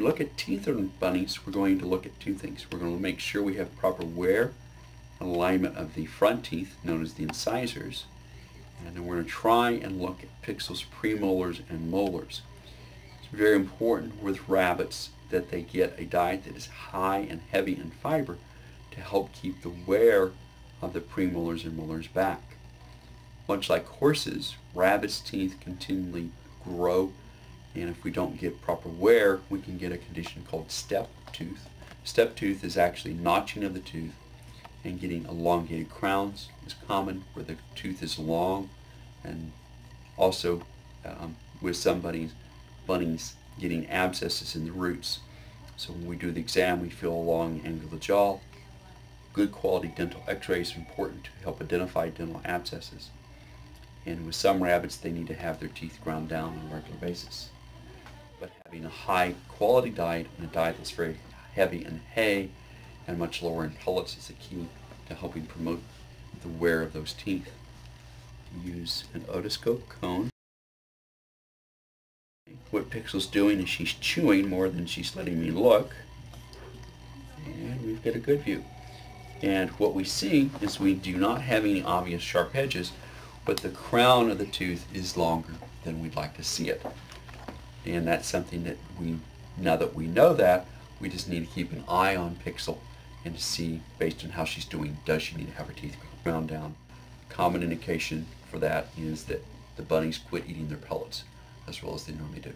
look at teeth on bunnies, we're going to look at two things. We're going to make sure we have proper wear and alignment of the front teeth, known as the incisors. And then we're going to try and look at Pixel's premolars and molars. It's very important with rabbits that they get a diet that is high and heavy in fiber to help keep the wear of the premolars and molars back. Much like horses, rabbits' teeth continually grow and if we don't get proper wear, we can get a condition called step tooth. Step tooth is actually notching of the tooth and getting elongated crowns is common where the tooth is long and also um, with some bunnies, bunnies getting abscesses in the roots. So when we do the exam, we feel a long angle of the jaw. Good quality dental x-rays are important to help identify dental abscesses. And with some rabbits, they need to have their teeth ground down on a regular basis but having a high quality diet and a diet that's very heavy in hay and much lower in pellets is the key to helping promote the wear of those teeth. Use an otoscope cone. What Pixel's doing is she's chewing more than she's letting me look. And we've got a good view. And what we see is we do not have any obvious sharp edges, but the crown of the tooth is longer than we'd like to see it. And that's something that we, now that we know that, we just need to keep an eye on Pixel and to see, based on how she's doing, does she need to have her teeth ground down? Common indication for that is that the bunnies quit eating their pellets as well as they normally do.